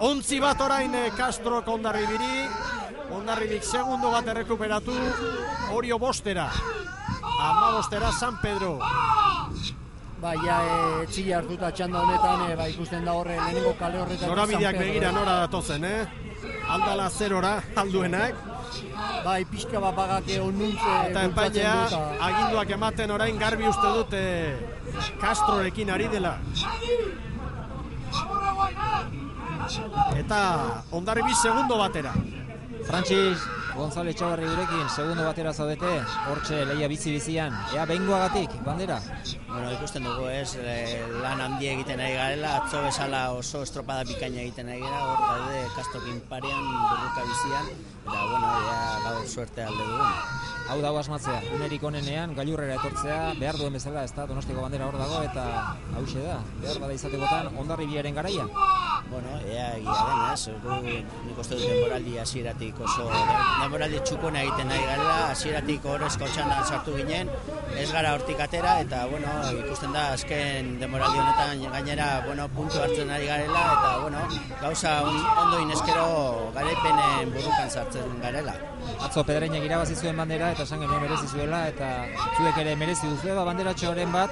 Ontzi bat orain eh, Castro ondarribiri. Ondarribik segundo bat errekuperatu. Orio bostera. Ama bostera San Pedro. Ba, ja, e, txilla hartuta txanda honetan, e, ba, ikusten da horre lehenengo kale horretan. Norabideak begira eh. nora datozen, eh? Aldala zerora, alduenak. Bai, pixka bat bagak onuntze Eta epailea aginduak ematen orain garbi uste dute Castrorekin ari dela. Eta ondarribi segundo batera. Frantziz González Txabarri gurekin, segundo batera zaudete, hortxe leia bizi-bizian. Ea bengoagatik, bandera? Bueno, ikusten dugu ez, eh, lan handi egiten ari garela, atzo bezala oso estropada bikaina egiten ari gara, hor daude kastokin parian, burruka bizian, eta bueno, ja gaur suerte alde dugu. Hau dago asmatzea, unerik onenean, gailurrera etortzea, behar duen bezala, ez da, donostiko bandera hor dago, eta hause da, behar bada izatekotan, ondarri biaren garaia. Bueno, ea egia den, ez, nik uste dut denboraldi hasieratik oso, denboraldi txukuna egiten nahi garela, hasieratik horrezko txandan sartu ginen, ez gara hortik atera, eta bueno, ikusten da azken denboraldi honetan gainera, bueno, puntu hartzen ari garela, eta bueno, gauza on- ondo inezkero garaipenen burrukan sartzen garela. Atzo pedreinak irabazi zuen bandera, eta esan genuen merezi zuela, eta zuek ere merezi duzu, ba, banderatxoren bat,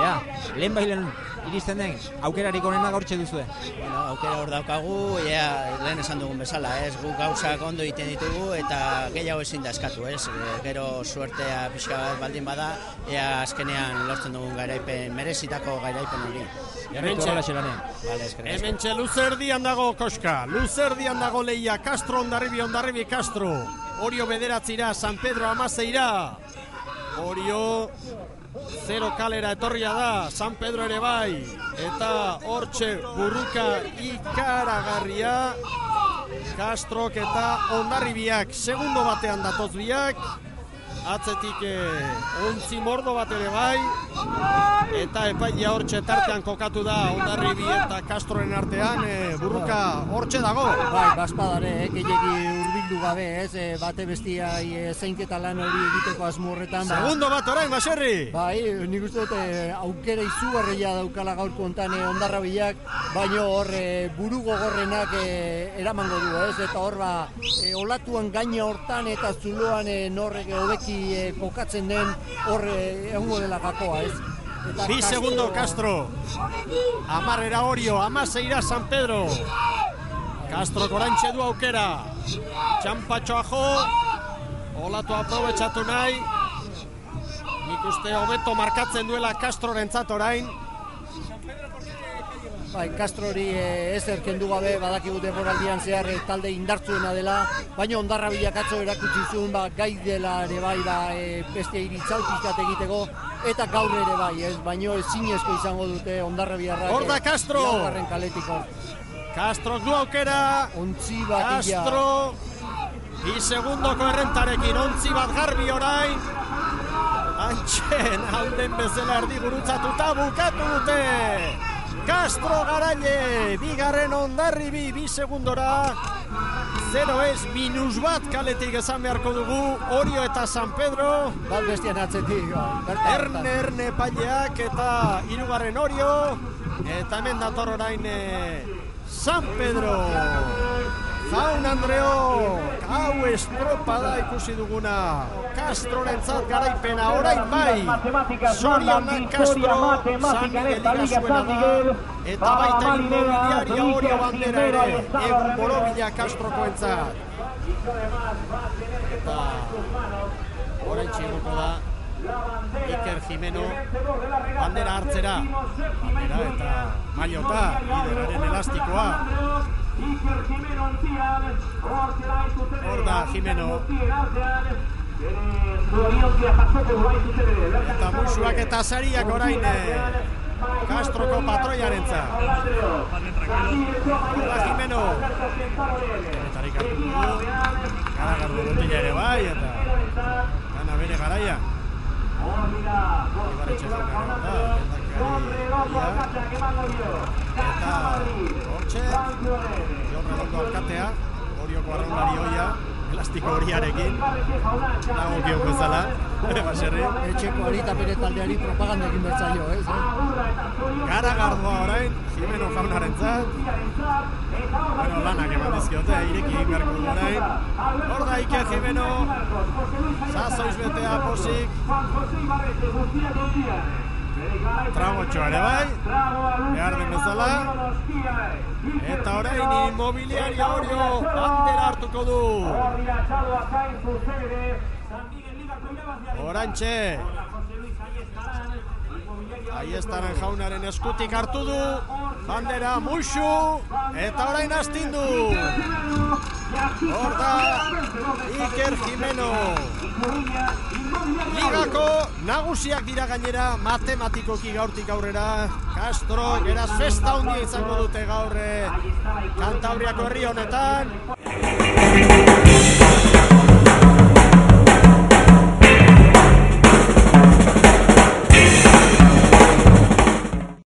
ea, lehen bailen iristen den, aukerarik onena gaurtxe duzue. Bueno, aukera hor daukagu, ea, lehen esan dugun bezala, ez, gu gauzak ondo egiten ditugu eta gehiago ezin da eskatu, ez, E, gero suertea pixka bat baldin bada, ea azkenean lortzen dugun garaipen, merezitako garaipen hori. Asko. Hementxe luzerdian dago koska, luzerdian dago leia, Castro ondarribi, ondarribi Castro. Orio bederatzira, San Pedro amazeira. Orio zero kalera etorria da, San Pedro ere bai. Eta hortxe burruka ikaragarria. Castrok eta ondarribiak segundo batean datoz biak. Atzetik eh, ontzi mordo bat ere bai. Eta epailea hortxe tartean kokatu da ondarribi eta Castroren artean eh, burruka hortxe dago. Bai, baspadare, eh, urbildu gabe, ez, e, bate bestia e, zeinketa lan hori egiteko asmo horretan. ba- Segundo bat orain, baserri! Bai, nik uste dut eh, aukera izugarria daukala gaurko hontan eh, ondarrabilak, baino hor eh, buru gogorrenak eh, eramango du, ez? Eta hor ba, eh, olatuan gaina hortan eta zuloan eh, norrek hobeki eh, kokatzen den hor eh, egongo dela gakoa, ez? Bi segundo Castro. Amarrera Orio, amaseira San Pedro. Castro korantxe du aukera. Txampatxoa jo. Olatu aprobetxatu nahi. Nik uste hobeto markatzen duela Castrorentzat orain. Bai, Castro hori eh, ez erkendu gabe badakigu denboraldian zehar eh, talde indartzuena dela, baina ondarra bilakatzo erakutsi zuen ba, gai dela ere bai ba, e, beste iritzal pixkat egiteko, eta gaur ere bai, ez, baino ezinezko izango dute ondarra biarrak. Hor da Castro! Laugarren kaletik hor. Castro du aukera. Ontzi bat. Castro. Bi segundoko errentarekin ontzi bat garbi orain. Antxen alden bezala erdi gurutzatuta bukatu dute. Castro garaile, bigarren ondarri bi, bi segundora. Zero ez, minus bat kaletik esan beharko dugu, Orio eta San Pedro. Bat bestian atzetik, bertan, Erne, erne paileak eta hirugarren Orio. Eta hemen dator orain eh, San Pedro. Jaun Andreo, hau estropada ikusi duguna. Castrorentzat garaipena orain bai. Zorionak Castro, San Miguel igasuena da. Eta baita inmobiliaria Orio bandera ere. Egun borobila Castrokoentzat. Eta orain txigoko da Iker Jimeno bandera hartzera. Bandera eta mailota lideraren elastikoa. Hor da Jimeno. Eta musuak eta sariak orain eh, Castroko patroiarentza hor da Jimeno. Etarik hartu dugu. Garagardu botila ere bai eta Gana bere garaia Eta hortxe Jon Redondo alkatea Orioko arraunari hoia Elastiko horiarekin Dago kion bezala Baserri Etxeko ari eta bere taldeari propaganda egin bertzaio, ez? Eh? Garagardua orain Jimeno jaunaren zat lanak eman dizkiote, ireki egin beharko orain. Hor da Iker Jimeno, zazoiz betea posik. Trabotxoa ere bai, behar den bezala. Eta orain inmobiliaria horio bandera hartuko du. Orantxe. Aiestaren jaunaren eskutik hartu du. Bandera muxu. Eta orain astindu. Hor da Iker Jimeno. Nagusiak dira gainera matematikoki gaurtik aurrera. Castro, geraz festa handia izango dute gaurre Kantabriako herri honetan.